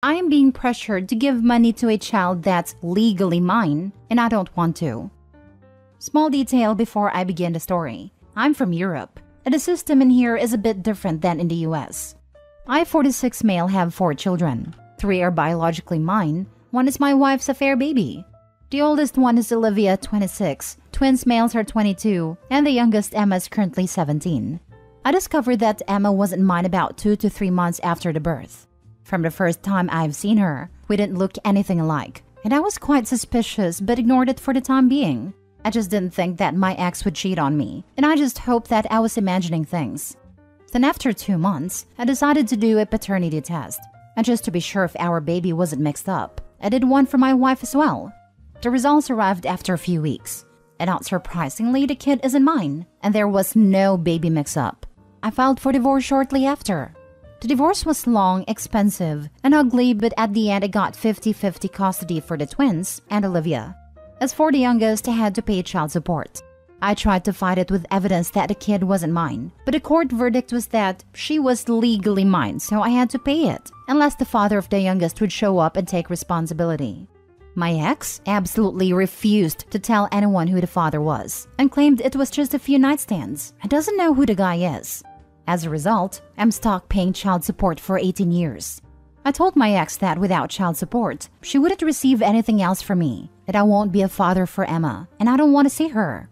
I am being pressured to give money to a child that's legally mine, and I don't want to. Small detail before I begin the story. I'm from Europe, and the system in here is a bit different than in the US. I, 46 male, have four children. Three are biologically mine, one is my wife's affair baby. The oldest one is Olivia, 26, twins males are 22, and the youngest Emma is currently 17. I discovered that Emma wasn't mine about two to three months after the birth. From the first time I've seen her, we didn't look anything alike, and I was quite suspicious but ignored it for the time being. I just didn't think that my ex would cheat on me, and I just hoped that I was imagining things. Then, after two months, I decided to do a paternity test, and just to be sure if our baby wasn't mixed up, I did one for my wife as well. The results arrived after a few weeks, and not surprisingly, the kid isn't mine, and there was no baby mix up. I filed for divorce shortly after. The divorce was long, expensive, and ugly, but at the end, I got 50 50 custody for the twins and Olivia. As for the youngest, I had to pay child support. I tried to fight it with evidence that the kid wasn't mine, but the court verdict was that she was legally mine, so I had to pay it, unless the father of the youngest would show up and take responsibility. My ex absolutely refused to tell anyone who the father was and claimed it was just a few nightstands and doesn't know who the guy is. As a result, I'm stuck paying child support for 18 years. I told my ex that without child support, she wouldn't receive anything else from me, that I won't be a father for Emma, and I don't want to see her.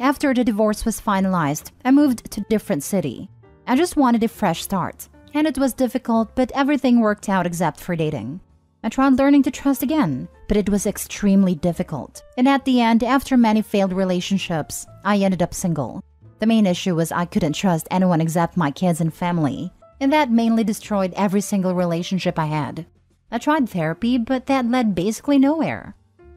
After the divorce was finalized, I moved to a different city. I just wanted a fresh start, and it was difficult, but everything worked out except for dating. I tried learning to trust again, but it was extremely difficult. And at the end, after many failed relationships, I ended up single. The main issue was I couldn't trust anyone except my kids and family, and that mainly destroyed every single relationship I had. I tried therapy, but that led basically nowhere.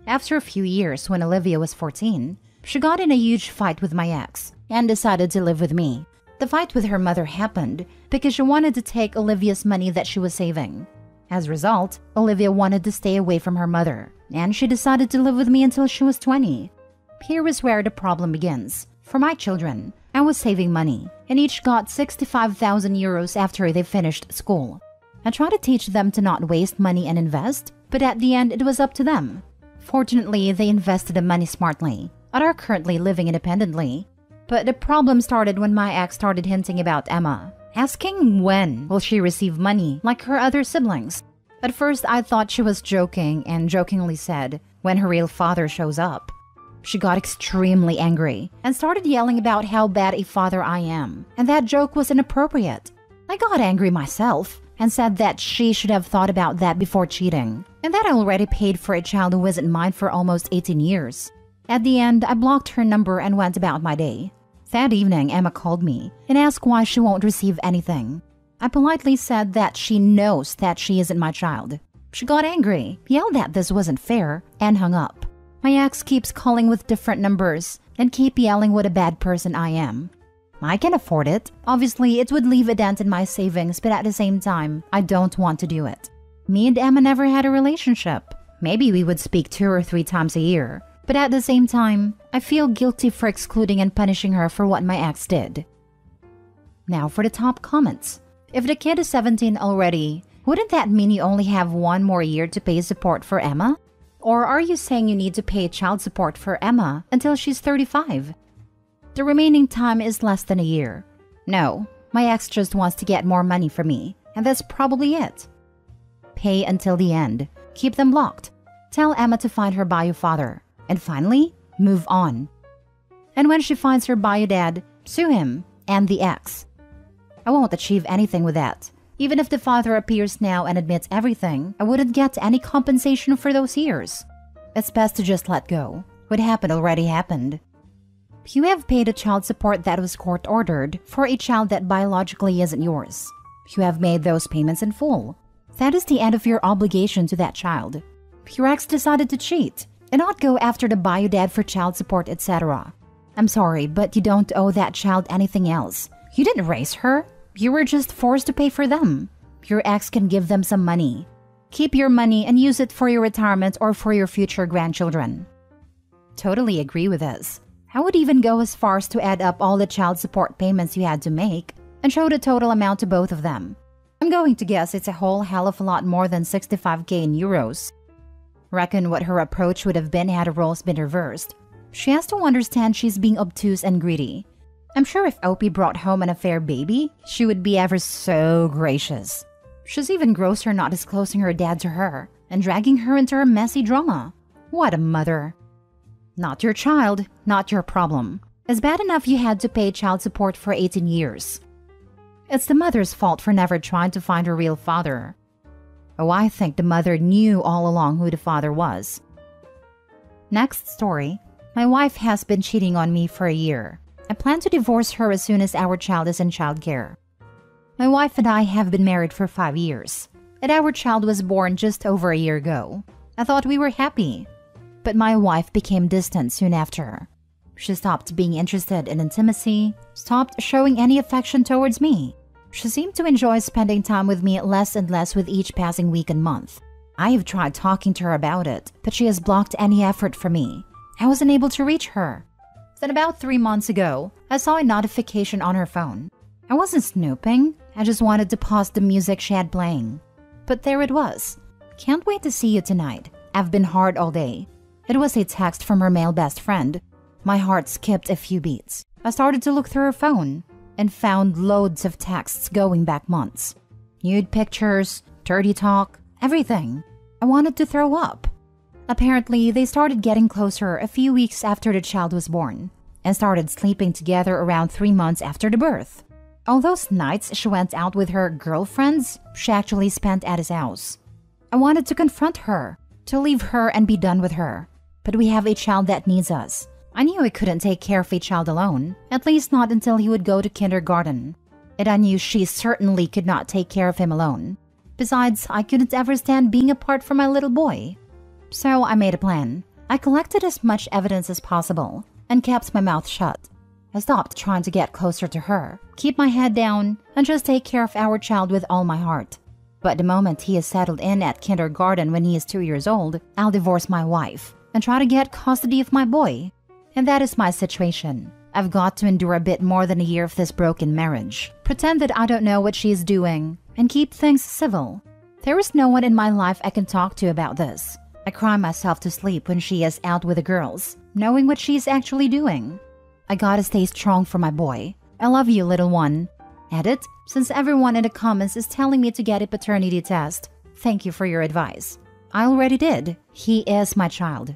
After a few years, when Olivia was 14, she got in a huge fight with my ex and decided to live with me. The fight with her mother happened because she wanted to take Olivia's money that she was saving. As a result, Olivia wanted to stay away from her mother, and she decided to live with me until she was 20. Here is where the problem begins. For my children, I was saving money, and each got 65,000 euros after they finished school. I tried to teach them to not waste money and invest, but at the end it was up to them. Fortunately, they invested the money smartly and are currently living independently. But the problem started when my ex started hinting about Emma, asking when will she receive money like her other siblings. At first, I thought she was joking and jokingly said, when her real father shows up. She got extremely angry and started yelling about how bad a father I am, and that joke was inappropriate. I got angry myself and said that she should have thought about that before cheating, and that I already paid for a child who wasn't mine for almost 18 years. At the end, I blocked her number and went about my day. That evening, Emma called me and asked why she won't receive anything. I politely said that she knows that she isn't my child. She got angry, yelled that this wasn't fair, and hung up. My ex keeps calling with different numbers and keep yelling what a bad person I am. I can afford it. Obviously, it would leave a dent in my savings, but at the same time, I don't want to do it. Me and Emma never had a relationship. Maybe we would speak two or three times a year. But at the same time, I feel guilty for excluding and punishing her for what my ex did. Now for the top comments. If the kid is 17 already, wouldn't that mean you only have one more year to pay support for Emma? Or are you saying you need to pay child support for Emma until she's 35? The remaining time is less than a year. No, my ex just wants to get more money from me, and that's probably it. Pay until the end. Keep them locked. Tell Emma to find her bio father. And finally, move on. And when she finds her bio dad, sue him and the ex. I won't achieve anything with that. Even if the father appears now and admits everything, I wouldn't get any compensation for those years. It's best to just let go. What happened already happened. You have paid a child support that was court ordered for a child that biologically isn't yours. You have made those payments in full. That is the end of your obligation to that child. Your ex decided to cheat and not go after the bio dad for child support, etc. I'm sorry, but you don't owe that child anything else. You didn't raise her. You were just forced to pay for them. Your ex can give them some money. Keep your money and use it for your retirement or for your future grandchildren. Totally agree with this. I would even go as far as to add up all the child support payments you had to make and show the total amount to both of them. I'm going to guess it's a whole hell of a lot more than 65k in euros. Reckon what her approach would have been had roles been reversed. She has to understand she's being obtuse and greedy. I'm sure if OP brought home an affair baby, she would be ever so gracious. She's even grosser not disclosing her dad to her and dragging her into her messy drama. What a mother. Not your child, not your problem. It's bad enough you had to pay child support for 18 years. It's the mother's fault for never trying to find her real father. Oh, I think the mother knew all along who the father was. Next story. My wife has been cheating on me for a year. I plan to divorce her as soon as our child is in childcare. My wife and I have been married for five years, and our child was born just over a year ago. I thought we were happy, but my wife became distant soon after. She stopped being interested in intimacy, stopped showing any affection towards me. She seemed to enjoy spending time with me less and less with each passing week and month. I have tried talking to her about it, but she has blocked any effort from me. I wasn't able to reach her. Then, about three months ago, I saw a notification on her phone. I wasn't snooping, I just wanted to pause the music she had playing. But there it was. Can't wait to see you tonight. I've been hard all day. It was a text from her male best friend. My heart skipped a few beats. I started to look through her phone and found loads of texts going back months. Nude pictures, dirty talk, everything. I wanted to throw up. Apparently, they started getting closer a few weeks after the child was born and started sleeping together around three months after the birth. All those nights she went out with her girlfriends, she actually spent at his house. I wanted to confront her, to leave her and be done with her. But we have a child that needs us. I knew I couldn't take care of a child alone, at least not until he would go to kindergarten. And I knew she certainly could not take care of him alone. Besides, I couldn't ever stand being apart from my little boy. So I made a plan. I collected as much evidence as possible and kept my mouth shut. I stopped trying to get closer to her, keep my head down, and just take care of our child with all my heart. But the moment he is settled in at kindergarten when he is two years old, I'll divorce my wife and try to get custody of my boy. And that is my situation. I've got to endure a bit more than a year of this broken marriage, pretend that I don't know what she is doing, and keep things civil. There is no one in my life I can talk to about this. I cry myself to sleep when she is out with the girls, knowing what she's actually doing. I gotta stay strong for my boy. I love you, little one. Edit, since everyone in the comments is telling me to get a paternity test, thank you for your advice. I already did. He is my child.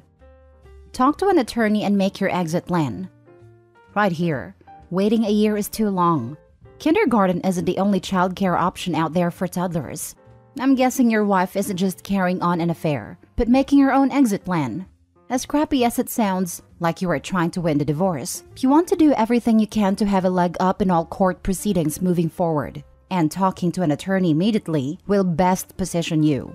Talk to an attorney and make your exit plan. Right here. Waiting a year is too long. Kindergarten isn't the only childcare option out there for toddlers. I'm guessing your wife isn't just carrying on an affair, but making your own exit plan. As crappy as it sounds, like you are trying to win the divorce, you want to do everything you can to have a leg up in all court proceedings moving forward, and talking to an attorney immediately will best position you.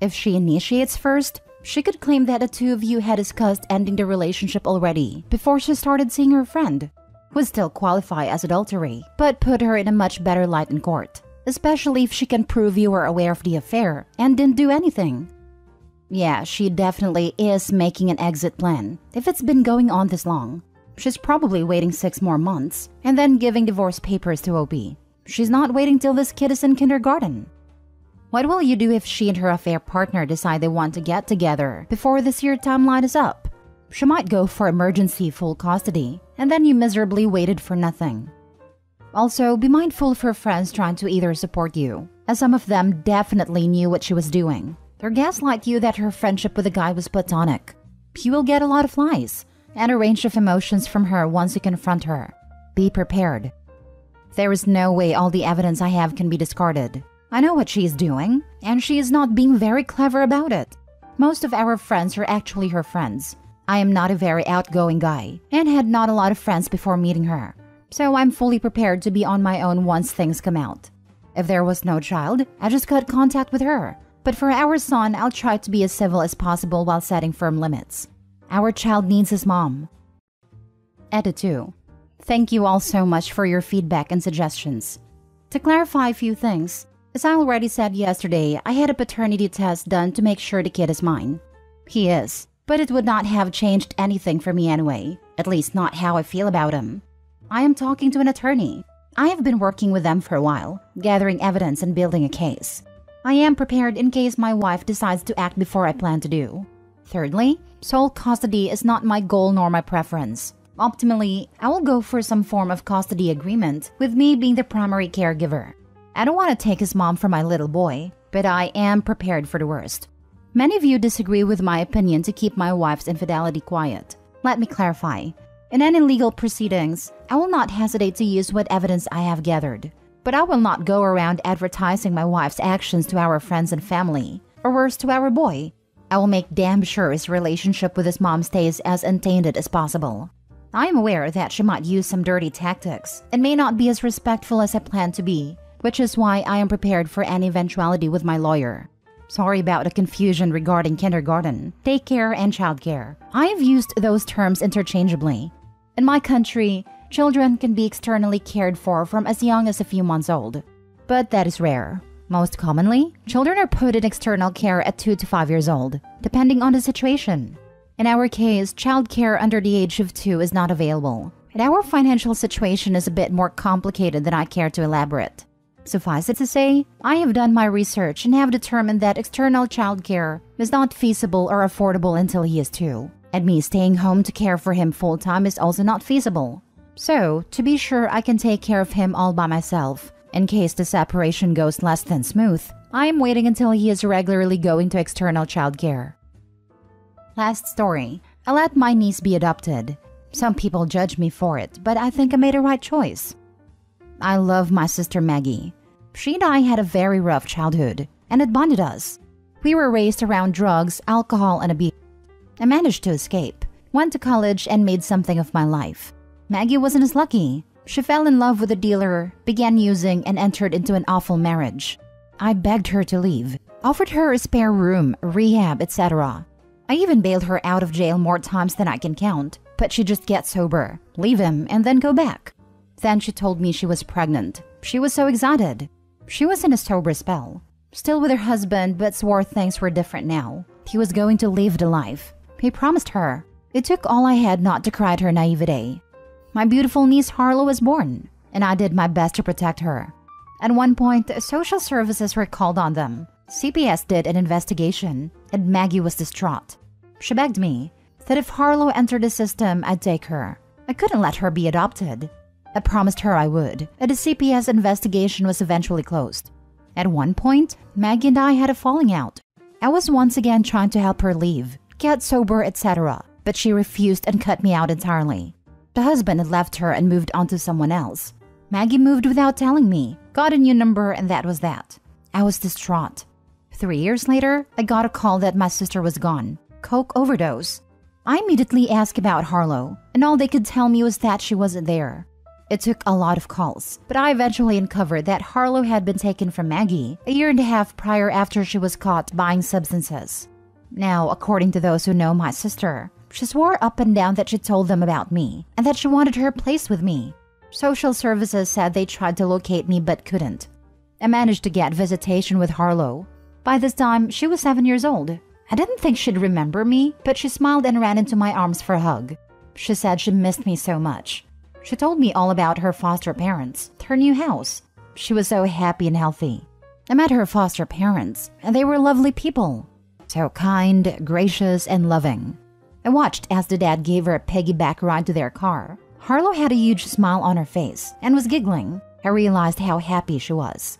If she initiates first, she could claim that the two of you had discussed ending the relationship already before she started seeing her friend. Would still qualify as adultery, but put her in a much better light in court, especially if she can prove you were aware of the affair and didn't do anything. Yeah, she definitely is making an exit plan, if it's been going on this long. She's probably waiting six more months, and then giving divorce papers to OP. She's not waiting till this kid is in kindergarten. What will you do if she and her affair partner decide they want to get together before this year timeline is up? She might go for emergency full custody, and then you miserably waited for nothing. Also, be mindful of her friends trying to either support you, as some of them definitely knew what she was doing, They'll gaslight you that her friendship with the guy was platonic. You will get a lot of lies and a range of emotions from her once you confront her. Be prepared. There is no way all the evidence I have can be discarded. I know what she is doing, and she is not being very clever about it. Most of our friends are actually her friends. I am not a very outgoing guy and had not a lot of friends before meeting her, so I'm fully prepared to be on my own once things come out. If there was no child, I just cut contact with her but for our son, I'll try to be as civil as possible while setting firm limits. Our child needs his mom. Edit 2. Thank you all so much for your feedback and suggestions. To clarify a few things, as I already said yesterday, I had a paternity test done to make sure the kid is mine. He is, but it would not have changed anything for me anyway, at least not how I feel about him. I am talking to an attorney. I have been working with them for a while, gathering evidence and building a case. I am prepared in case my wife decides to act before I plan to do. Thirdly, sole custody is not my goal nor my preference. Optimally, I will go for some form of custody agreement, with me being the primary caregiver. I don't want to take his mom from my little boy, but I am prepared for the worst. Many of you disagree with my opinion to keep my wife's infidelity quiet. Let me clarify. In any legal proceedings, I will not hesitate to use what evidence I have gathered. But I will not go around advertising my wife's actions to our friends and family, or worse, to our boy. I will make damn sure his relationship with his mom stays as untainted as possible. I am aware that she might use some dirty tactics and may not be as respectful as I plan to be, which is why I am prepared for any eventuality with my lawyer. Sorry about the confusion regarding kindergarten, daycare, and childcare. I have used those terms interchangeably. In my country, children can be externally cared for from as young as a few months old. But that is rare. Most commonly, children are put in external care at 2 to 5 years old, depending on the situation. In our case, childcare under the age of 2 is not available, and our financial situation is a bit more complicated than I care to elaborate. Suffice it to say, I have done my research and have determined that external childcare is not feasible or affordable until he is 2 and me staying home to care for him full time is also not feasible. So, to be sure I can take care of him all by myself, in case the separation goes less than smooth, I am waiting until he is regularly going to external childcare. Last story. I let my niece be adopted. Some people judge me for it, but I think I made a right choice. I love my sister Maggie. She and I had a very rough childhood, and it bonded us. We were raised around drugs, alcohol, and abuse. I managed to escape, went to college, and made something of my life. Maggie wasn't as lucky. She fell in love with a dealer, began using, and entered into an awful marriage. I begged her to leave, offered her a spare room, rehab, etc. I even bailed her out of jail more times than I can count, but she just gets sober, leave him, and then go back. Then she told me she was pregnant. She was so excited. She was in a sober spell. Still with her husband, but swore things were different now. He was going to live the life. He promised her. It took all I had not to cry at her naivete. My beautiful niece Harlow was born, and I did my best to protect her. At one point, social services were called on them. CPS did an investigation, and Maggie was distraught. She begged me that if Harlow entered the system, I'd take her. I couldn't let her be adopted. I promised her I would, and the CPS investigation was eventually closed. At one point, Maggie and I had a falling out. I was once again trying to help her leave, get sober, etc. But she refused and cut me out entirely. The husband had left her and moved on to someone else. Maggie moved without telling me, got a new number, and that was that. I was distraught. Three years later, I got a call that my sister was gone. Coke overdose. I immediately asked about Harlow, and all they could tell me was that she wasn't there. It took a lot of calls, but I eventually uncovered that Harlow had been taken from Maggie a year and a half prior after she was caught buying substances. Now, according to those who know my sister, she swore up and down that she told them about me and that she wanted her place with me. Social services said they tried to locate me but couldn't. I managed to get visitation with Harlow. By this time, she was seven years old. I didn't think she'd remember me, but she smiled and ran into my arms for a hug. She said she missed me so much. She told me all about her foster parents, her new house. She was so happy and healthy. I met her foster parents, and they were lovely people. So kind, gracious, and loving. I watched as the dad gave her a piggyback ride to their car. Harlow had a huge smile on her face and was giggling. I realized how happy she was.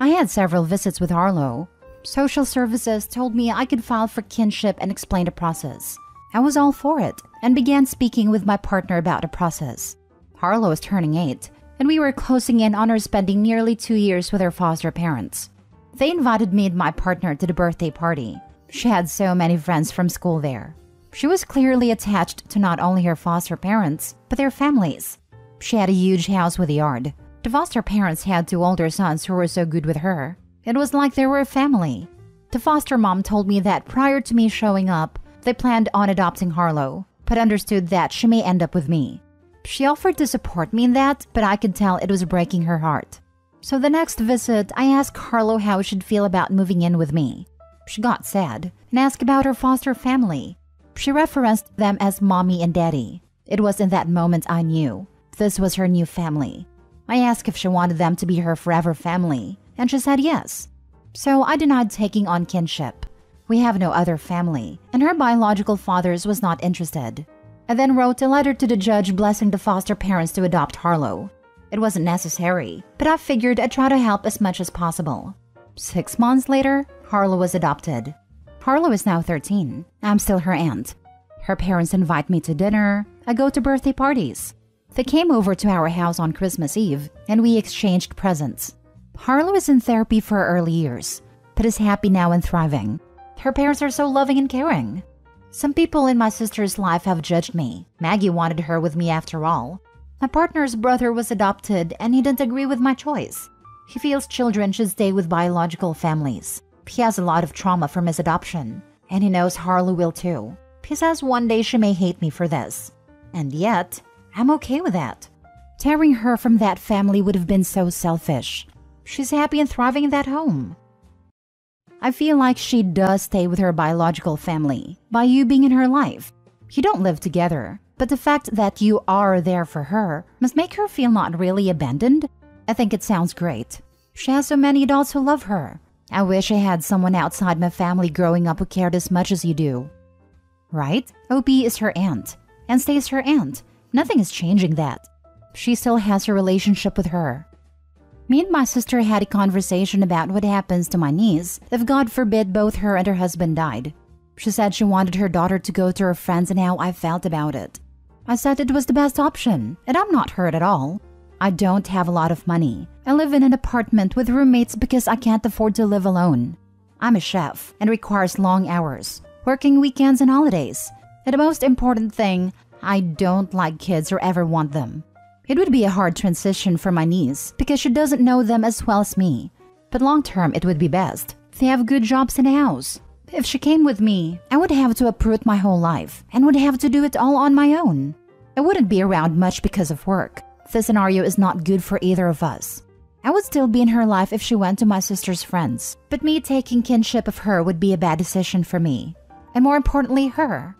I had several visits with Harlow. Social services told me I could file for kinship and explain the process. I was all for it and began speaking with my partner about the process. Harlow was turning eight, and we were closing in on her spending nearly two years with her foster parents. They invited me and my partner to the birthday party. She had so many friends from school there. She was clearly attached to not only her foster parents, but their families. She had a huge house with a yard. The foster parents had two older sons who were so good with her. It was like they were a family. The foster mom told me that prior to me showing up, they planned on adopting Harlow, but understood that she may end up with me. She offered to support me in that, but I could tell it was breaking her heart. So the next visit, I asked Harlow how she'd feel about moving in with me. She got sad and asked about her foster family. She referenced them as mommy and daddy. It was in that moment I knew this was her new family. I asked if she wanted them to be her forever family, and she said yes. So I denied taking on kinship. We have no other family, and her biological father's was not interested. I then wrote a letter to the judge blessing the foster parents to adopt Harlow. It wasn't necessary, but I figured I'd try to help as much as possible. Six months later, Harlow was adopted. Harlow is now 13. I'm still her aunt. Her parents invite me to dinner. I go to birthday parties. They came over to our house on Christmas Eve, and we exchanged presents. Harlow is in therapy for her early years, but is happy now and thriving. Her parents are so loving and caring. Some people in my sister's life have judged me. Maggie wanted her with me after all. My partner's brother was adopted and he didn't agree with my choice. He feels children should stay with biological families. He has a lot of trauma from his adoption, and he knows Harlow will too. He says one day she may hate me for this. And yet, I'm okay with that. Tearing her from that family would have been so selfish. She's happy and thriving in that home. I feel like she does stay with her biological family by you being in her life. You don't live together, but the fact that you are there for her must make her feel not really abandoned. I think it sounds great. She has so many adults who love her. I wish I had someone outside my family growing up who cared as much as you do. Right? OP is her aunt and stays her aunt. Nothing is changing that. She still has her relationship with her. Me and my sister had a conversation about what happens to my niece if God forbid both her and her husband died. She said she wanted her daughter to go to her friends and how I felt about it. I said it was the best option, and I'm not hurt at all. I don't have a lot of money. I live in an apartment with roommates because I can't afford to live alone. I'm a chef and requires long hours, working weekends and holidays. And the most important thing, I don't like kids or ever want them. It would be a hard transition for my niece because she doesn't know them as well as me. But long term, it would be best. They have good jobs in the house. If she came with me, I would have to uproot my whole life and would have to do it all on my own. I wouldn't be around much because of work. This scenario is not good for either of us. I would still be in her life if she went to my sister's friends, but me taking kinship of her would be a bad decision for me. And more importantly, her.